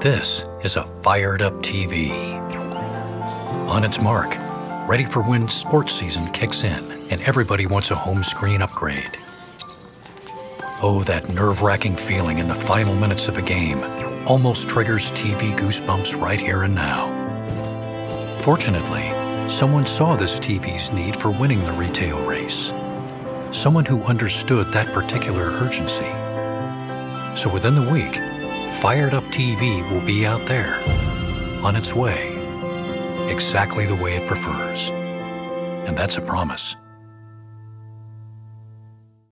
This is a fired up TV. On its mark, ready for when sports season kicks in and everybody wants a home screen upgrade. Oh, that nerve wracking feeling in the final minutes of a game almost triggers TV goosebumps right here and now. Fortunately, someone saw this TV's need for winning the retail race. Someone who understood that particular urgency. So within the week, Fired Up TV will be out there, on its way, exactly the way it prefers. And that's a promise.